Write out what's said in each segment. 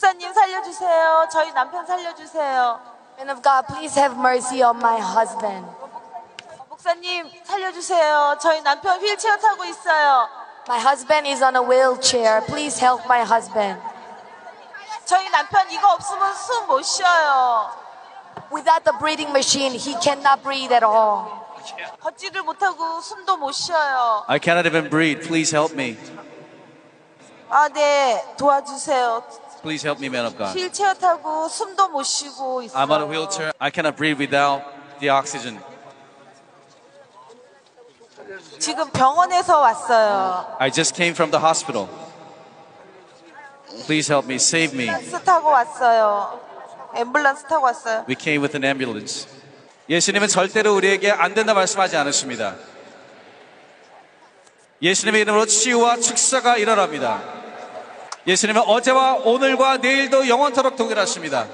목사님 살려주세요. 저희 남편 살려주세요. Man of God, please have mercy on my husband. 목사님 살려주세요. 저희 남편 휠체어 타고 있어요. My husband is on a wheelchair. Please help my husband. 저희 남편 이거 없으면 숨 못 쉬어요. Without the breathing machine, he cannot breathe at all. 걷지를 못하고 숨도 못 쉬어요. I cannot even breathe. Please help me. 아, 네. 도와주세요. Please help me, man of God. 휠체어 타고 숨도 못 쉬고 있어요. I'm on a wheelchair. I cannot breathe without the oxygen. 지금 병원에서 왔어요. I just came from the hospital. Please help me. Save me. 앰뷸런스 타고 왔어요. 앰뷸런스 타고 왔어요. We came with an ambulance. 예수님은 절대로 우리에게 안 된다 말씀하지 않으십니다. 예수님의 이름으로 치유와 축사가 일어납니다. 예수님은 어제와 오늘과 내일도 영원토록 동일하십니다.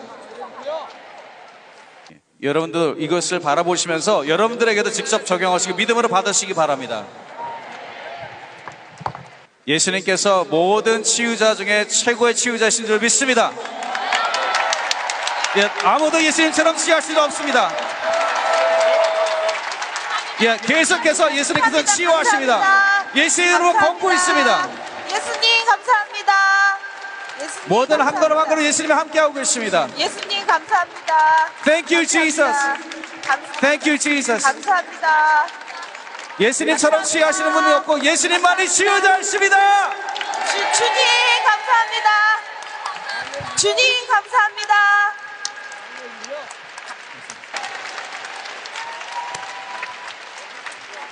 여러분들 이것을 바라보시면서 여러분들에게도 직접 적용하시고 믿음으로 받으시기 바랍니다. 예수님께서 모든 치유자 중에 최고의 치유자신 줄 믿습니다. 예, 아무도 예수님처럼 치유할 수는 없습니다. 예, 계속해서 예수님께서 치유하십니다. 예수님으로 걷고 있습니다. 감사합니다. 모든 한 걸음 한 감사합니다. 걸음 예수님이 함께하고 계십니다. 예수님 감사합니다. Thank you, Jesus. 감, Thank you, Jesus. 감사합니다. 예수님처럼 치유하시는 분이 없고 예수님만이 치유자이십니다. 주, 주님 감사합니다. 주님 감사합니다.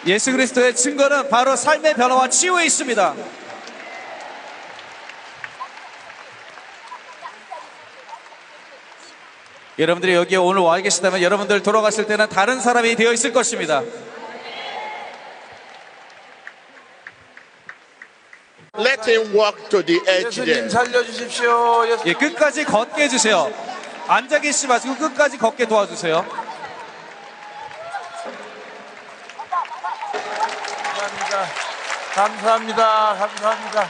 예수 그리스도의 증거는 바로 삶의 변화와 치유에 있습니다. 여러분들이 여기에 오늘 와 계시다면 여러분들 돌아가실 때는 다른 사람이 되어 있을 것입니다. Let him walk to the edge 예수님. 살려주십시오. 예수... 예, 끝까지 걷게 해주세요. 앉아 계시지 마시고 끝까지 걷게 도와주세요. 감사합니다. 감사합니다. 감사합니다.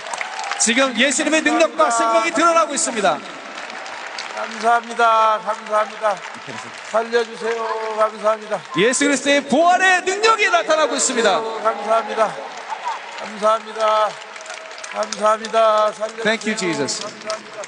지금 예수님의 능력과 생명이 드러나고 있습니다. 감사합니다. 감사합니다. 살려주세요. 감사합니다. 예수 그리스도의 부활의 능력이 나타나고 있습니다. 감사합니다. 감사합니다. 감사합니다. 살려주세요. Thank you, Jesus. 감사합니다.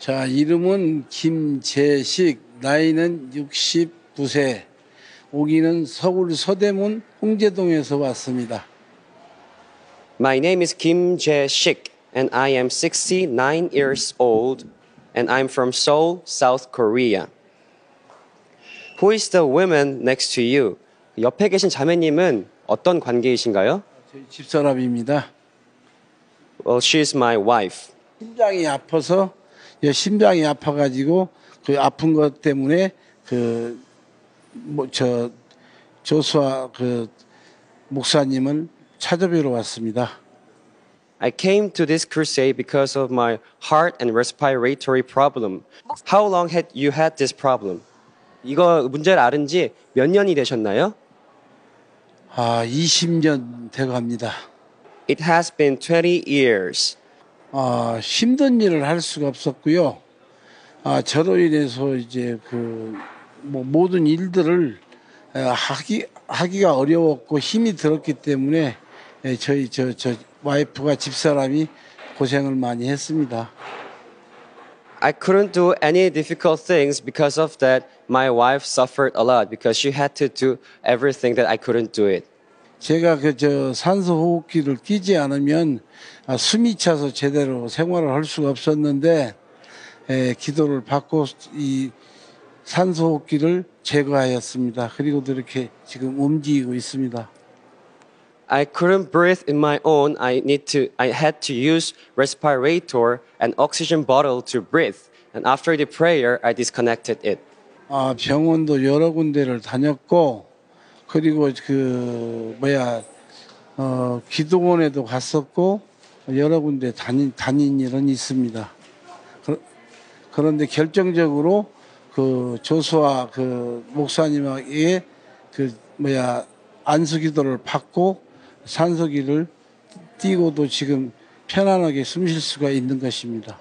자, 이름은 김재식, 나이는 69세, 오기는 서울 서대문 홍제동에서 왔습니다. My name is Kim Jae-shik, and I am 69 years old, and I'm from Seoul, South Korea. Who is the woman next to you? 옆에 계신 자매님은 어떤 관계이신가요? 저희 집사람입니다. Well, she is my wife. 심장이 아파서, 예, 심장이 아파가지고 그 아픈 것 때문에 그, 뭐, 저, 조수아 그 목사님을 찾아뵈러 왔습니다. I came to this crusade because of my heart and respiratory problem. How long had you had this problem? 이거 문제를 앓은 지 몇 년이 되셨나요? 아, 20년 돼 갑니다. It has been 20 years. 아, 힘든 일을 할 수가 없었고요. 아, 저로 인해서 이제 그, 뭐, 모든 일들을 에, 하기, 하기가 어려웠고 힘이 들었기 때문에 에, 저희, 저, 저, 와이프가 집사람이 고생을 많이 했습니다. I couldn't do any difficult things because of that. My wife suffered a lot because she had to do everything that I couldn't do it. 제가 그, 저, 산소 호흡기를 끼지 않으면 아, 숨이 차서 제대로 생활을 할 수가 없었는데, 에, 기도를 받고 이 산소 호흡기를 제거하였습니다. 그리고도 이렇게 지금 움직이고 있습니다. I couldn't breathe in my own. I need to. I had to use respirator and oxygen bottle to breathe. And after the prayer, I disconnected it. 아, 병원도 여러 군데를 다녔고, 그리고 그, 뭐야, 어, 기도원에도 갔었고 여러 군데 다닌 다닌 일은 있습니다. 그, 그런데 결정적으로 그 조수아 그 목사님에게 그 뭐야 안수기도를 받고 산소기를 띄고도 지금 편안하게 숨 쉴 수가 있는 것입니다.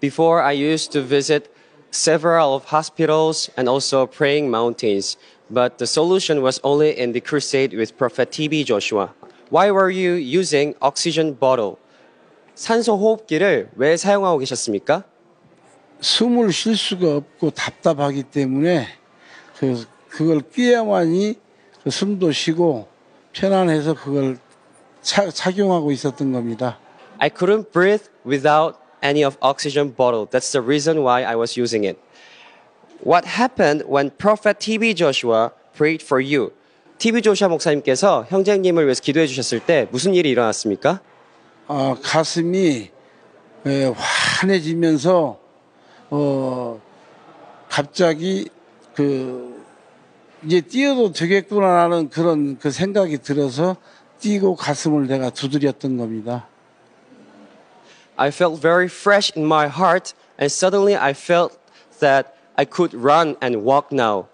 Before, I used to visit several of hospitals and also praying mountains, but the solution was only in the crusade with Prophet TB Joshua. Why were you using oxygen bottle? 산소 호흡기를 왜 사용하고 계셨습니까? 숨을 쉴 수가 없고 답답하기 때문에 그 그걸 끼야만이 그 숨도 쉬고 편안해서 그걸 차, 착용하고 있었던 겁니다. I couldn't breathe without any of oxygen bottle. That's the reason why I was using it. What happened when Prophet TB Joshua prayed for you? TB 조슈아 목사님께서 형제님을 위해서 기도해 주셨을 때 무슨 일이 일어났습니까? 아, 가슴이 에, 환해지면서 어 갑자기 그 이제 뛰어도 되겠구나라는 그런 그 생각이 들어서 뛰고 가슴을 내가 두드렸던 겁니다. I felt very fresh in my heart, and suddenly I felt that I could run and walk now.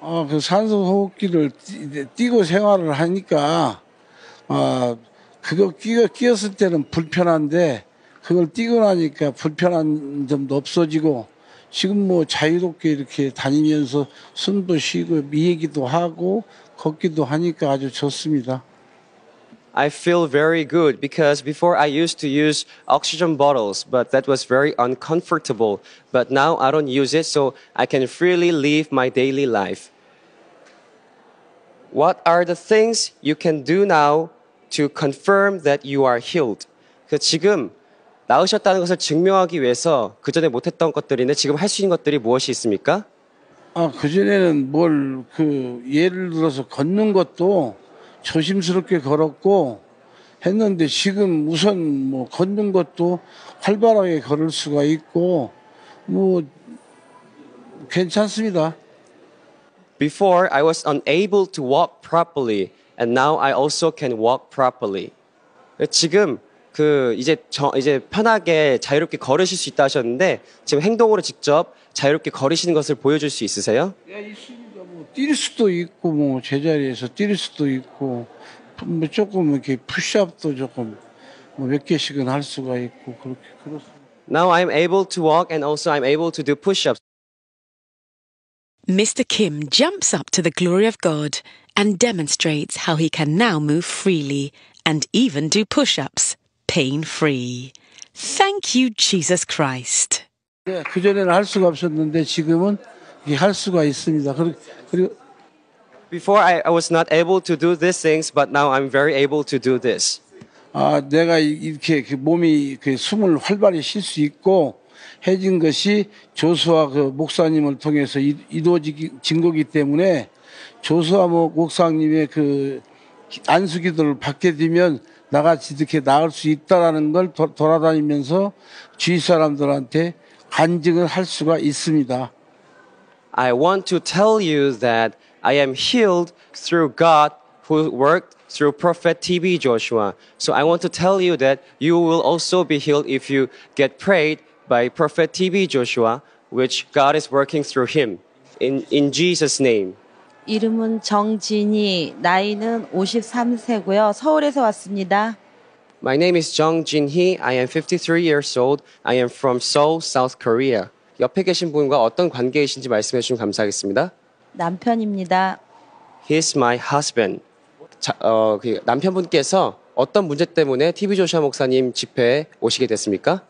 어, 그 산소 호흡기를 뛰- 뛰고 생활을 하니까 아 그거 끼, 끼었을 때는 불편한데 그걸 뛰고 나니까 불편한 점도 없어지고 지금 뭐 자유롭게 이렇게 다니면서 숨도 쉬고 얘기도 하고 걷기도 하니까 아주 좋습니다. I feel very good because before I used to use oxygen bottles, but that was very uncomfortable. But now I don't use it, so I can freely live my daily life. What are the things you can do now to confirm that you are healed? 그 지금 나으셨다는 것을 증명하기 위해서 그 전에 못했던 것들인데 지금 할 수 있는 것들이 무엇이 있습니까? 아, 그전에는 뭘, 그, 예를 들어서 걷는 것도 조심스럽게 걸었고 했는데 지금 우선 뭐 걷는 것도 활발하게 걸을 수가 있고 뭐 괜찮습니다. Before, I was unable to walk properly, and now I also can walk properly. 지금 그 이제 저, 이제 편하게 자유롭게 걸으실 수 있다 하셨는데 지금 행동으로 직접 자유롭게 걸으시는 것을 보여줄 수 있으세요? 예, 있습니다. 뭐 뛸 수도 있고 뭐 제자리에서 뛸 수도 있고 뭐 조금 이렇게 푸시업도 조금 뭐 몇 개씩은 할 수가 있고 그렇게 그렇습니다. Now I'm able to walk and also I'm able to do push-ups. Mr. Kim jumps up to the glory of God and demonstrates how he can now move freely and even do push ups pain free. Thank you, Jesus Christ. 네, 그전에는 할 수가 없었는데 지금은 이게 할 수가 있습니다. 그리고, Before I, I was not able to do these things, but now I'm very able to do this. 아, 내가 이- 이렇게 그 몸이 그 숨을 활발히 쉴 수 있고 해진 것이 조수아 그 목사님을 통해서 이- 이루어진 거기 때문에 조수아 목- 목사님의 그 안수기도를 받게 되면 나같이 이렇게 나을 수 있다라는 걸 도- 돌아다니면서 주위 사람들한테 간증을 할 수가 있습니다. I want to tell you that I am healed through God who worked through Prophet TB Joshua. So I want to tell you that you will also be healed if you get prayed by Prophet TB Joshua, which God is working through him. In, in Jesus' name. 이름은 정진희, 나이는 53세고요. 서울에서 왔습니다. My name is Jung Jin Hee. I am 53 years old. I am from Seoul, South Korea. 옆에 계신 분과 어떤 관계이신지 말씀해 주시면 감사하겠습니다. 남편입니다. He is my husband. 자, 어, 그 남편분께서 어떤 문제 때문에 TV 조슈아 목사님 집회에 오시게 됐습니까?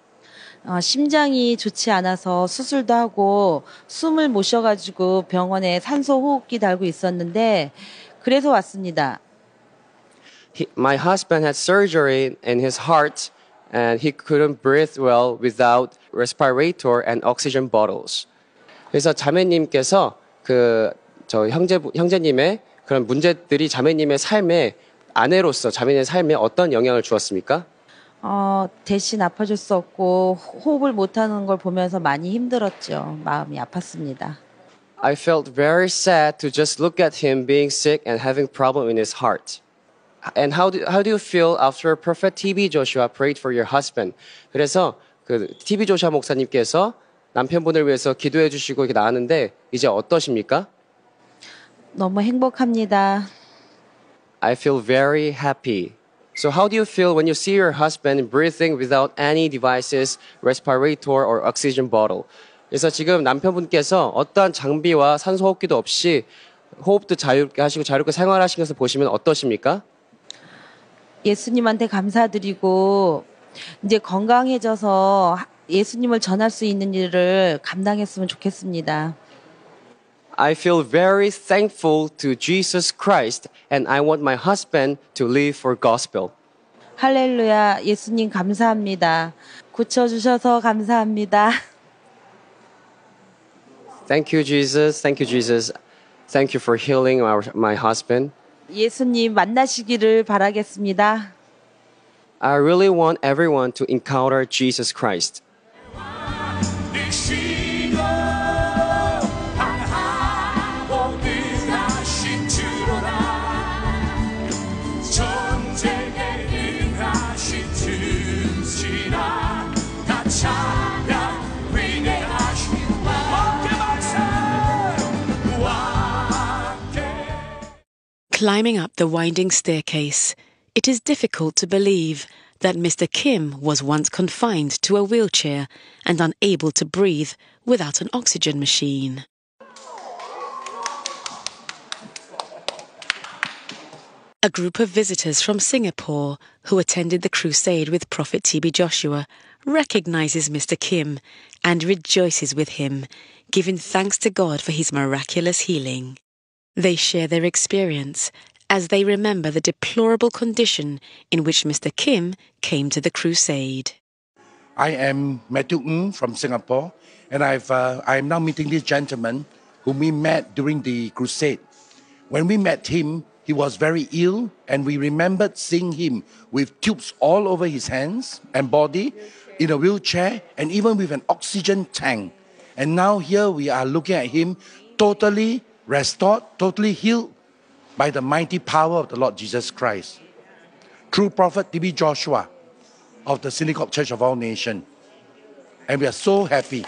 어, 심장이 좋지 않아서 수술도 하고 숨을 못 쉬어가지고 병원에 산소 호흡기 달고 있었는데 그래서 왔습니다. He, my husband had surgery in his heart and he couldn't breathe well without respirator and oxygen bottles. 그래서 자매님께서 그 저 형제 형제님의 그런 문제들이 자매님의 삶에 아내로서 자매님의 삶에 어떤 영향을 주었습니까? 어, 대신 아파줄 수 없고 호흡을 못하는 걸 보면서 많이 힘들었죠. 마음이 아팠습니다. I felt very sad to just look at him being sick and having problem in his heart. And how do, how do you feel after Prophet TB Joshua prayed for your husband? 그래서 그 TB 조슈아 목사님께서 남편분을 위해서 기도해 주시고 이렇게 나왔는데 이제 어떠십니까? 너무 행복합니다. I feel very happy. So how do you feel when you see your husband breathing without any devices, respirator or oxygen bottle? 그래서 지금 남편분께서 어떠한 장비와 산소 호흡기도 없이 호흡도 자유롭게 하시고 자유롭게 생활하시는 것을 보시면 어떠십니까? 예수님한테 감사드리고 이제 건강해져서 예수님을 전할 수 있는 일을 감당했으면 좋겠습니다. I feel very thankful to Jesus Christ and I want my husband to live for gospel. 할렐루야. 예수님 감사합니다. 고쳐 주셔서 감사합니다. Thank you, Jesus. Thank you, Jesus. Thank you for healing our, my husband. 예수님 만나시기를 바라겠습니다. I really want everyone to encounter Jesus Christ. Climbing up the winding staircase, it is difficult to believe that Mr. Kim was once confined to a wheelchair and unable to breathe without an oxygen machine. A group of visitors from Singapore who attended the crusade with Prophet TB Joshua recognizes Mr. Kim and rejoices with him, giving thanks to God for his miraculous healing. They share their experience as they remember the deplorable condition in which Mr. Kim came to the crusade. I am Matthew Ng from Singapore, and I've, uh, I am now meeting this gentleman whom we met during the crusade. When we met him, he was very ill, and we remembered seeing him with tubes all over his hands and body, in a wheelchair, and even with an oxygen tank. And now here we are looking at him totally restored, totally healed by the mighty power of the Lord Jesus Christ. True prophet TB Joshua of the Synagogue Church of All Nations. And we are so happy